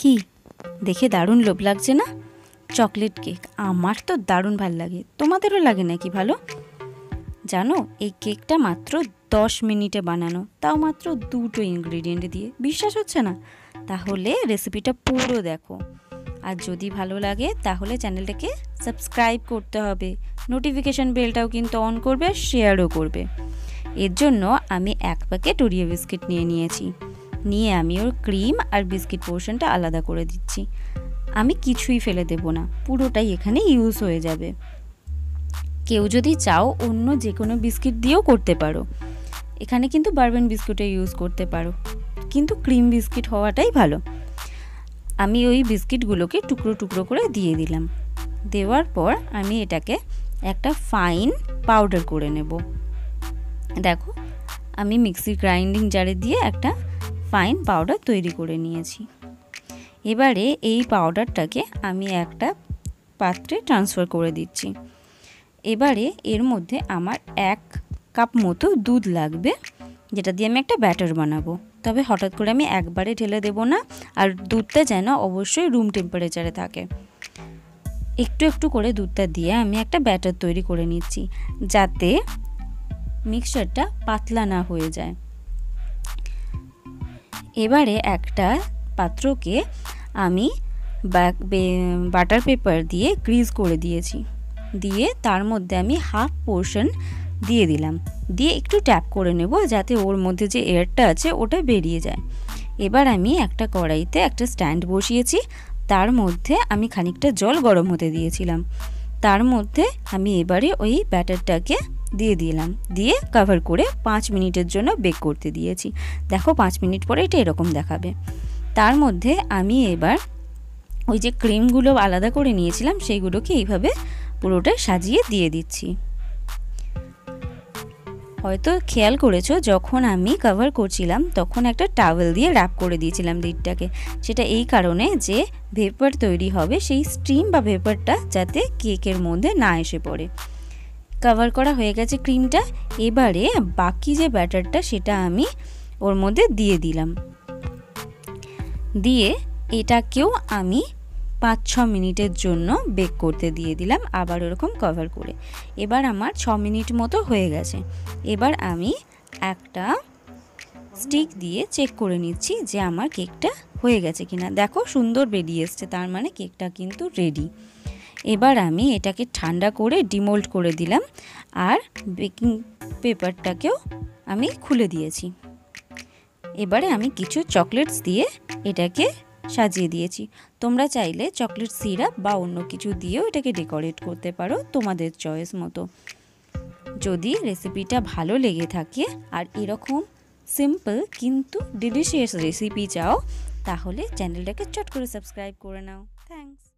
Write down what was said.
কি? দেখে দারুণ লোভ লাগছে না? চকলেট কেক, আমার তো দারুণ ভালো লাগে। তোমাদেরও লাগে নাকি ভালো? জানো, এই কেকটা মাত্র দশ মিনিটে বানানো, তাও মাত্র দুটো ইনগ্রিডিয়েন্ট দিয়ে। বিশ্বাস হচ্ছে না? তাহলে রেসিপিটা পুরো দেখো। আর যদি ভালো লাগে, তাহলে চ্যানেলটাকে সাবস্ক্রাইব করতে হবে। নোটিফিকেশান বেলটাও কিন্তু অন করবে আর শেয়ারও করবে। এর জন্য আমি এক প্যাকেট ওরিও বিস্কিট নিয়ে নিয়েছি। নিয়ে আমি ওর ক্রিম আর বিস্কিট পোর্শনটা আলাদা করে দিচ্ছি। আমি কিছুই ফেলে দেব না, পুরোটাই এখানে ইউজ হয়ে যাবে। কেউ যদি চাও অন্য যে কোনো বিস্কিট দিয়েও করতে পারো। এখানে কিন্তু বারবেন বিস্কুটে ইউজ করতে পারো। কিন্তু ক্রিম বিস্কিট হওয়াটাই ভালো। আমি ওই বিস্কিটগুলোকে টুকরো টুকরো করে দিয়ে দিলাম। দেওয়ার পর আমি এটাকে একটা ফাইন পাউডার করে নেব। দেখো, আমি মিক্সি গ্রাইন্ডিং জারে দিয়ে একটা ফাইন পাউডার তৈরি করে নিয়েছি। এবারে এই পাউডারটাকে আমি একটা পাত্রে ট্রান্সফার করে দিচ্ছি। এবারে এর মধ্যে আমার এক কাপ মতো দুধ লাগবে, যেটা দিয়ে আমি একটা ব্যাটার বানাবো। তবে হঠাৎ করে আমি একবারে ঢেলে দেব না, আর দুধটা যেন অবশ্যই রুম টেম্পারেচারে থাকে। একটু একটু করে দুধটা দিয়ে আমি একটা ব্যাটার তৈরি করে নিচ্ছি, যাতে মিক্সচারটা পাতলা না হয়ে যায়। এবারে একটা পাত্রকে আমি বাটার পেপার দিয়ে গ্রিজ করে দিয়েছি। দিয়ে তার মধ্যে আমি হাফ পোর্শন দিয়ে দিলাম। দিয়ে একটু ট্যাপ করে নেব যাতে ওর মধ্যে যে এয়ারটা আছে ওটা বেরিয়ে যায়। এবার আমি একটা কড়াইতে একটা স্ট্যান্ড বসিয়েছি। তার মধ্যে আমি খানিকটা জল গরম হতে দিয়েছিলাম। তার মধ্যে আমি এবারে ওই ব্যাটারটাকে দিয়ে দিলাম। দিয়ে কভার করে পাঁচ মিনিটের জন্য বেক করতে দিয়েছি। দেখো পাঁচ মিনিট পরে এটা এরকম দেখাবে। তার মধ্যে আমি এবার ওই যে ক্রিমগুলো আলাদা করে নিয়েছিলাম, সেইগুলোকে এইভাবে পুরোটা সাজিয়ে দিয়ে দিচ্ছি। হয়তো খেয়াল করেছ, যখন আমি কভার করছিলাম, তখন একটা টাওয়েল দিয়ে র্যাপ করে দিয়েছিলাম লিডটাকে সেটা এই কারণে যে ভেপার তৈরি হবে, সেই স্টিম বা ভেপারটা যাতে কেকের মধ্যে না এসে পড়ে। কভার করা হয়ে গেছে ক্রিমটা এবারে বাকি যে ব্যাটারটা সেটা আমি ওর মধ্যে দিয়ে দিলাম। দিয়ে এটাকেও আমি পাঁচ ছ মিনিটের জন্য বেক করতে দিয়ে দিলাম, আবার ওরকম কভার করে। এবার আমার ছ মিনিট মতো হয়ে গেছে। এবার আমি একটা স্টিক দিয়ে চেক করে নিচ্ছি যে আমার কেকটা হয়ে গেছে কিনা। দেখো সুন্দর বেরিয়ে এসছে, তার মানে কেকটা কিন্তু রেডি এবার আমি এটাকে ঠান্ডা করে ডিমোল্ড করে দিলাম আর বেকিং পেপারটাকেও আমি খুলে দিয়েছি। এবারে আমি কিছু চকলেটস দিয়ে এটাকে সাজিয়ে দিয়েছি। তোমরা চাইলে চকলেট সিরাপ বা অন্য কিছু দিয়েও এটাকে ডেকোরেট করতে পারো তোমাদের চয়েস মতো। যদি রেসিপিটা ভালো লেগে থাকে আর এরকম সিম্পল কিন্তু ডিলিশিয়াস রেসিপি চাও, তাহলে চ্যানেলটাকে চট করে সাবস্ক্রাইব করে নাও। থ্যাংকস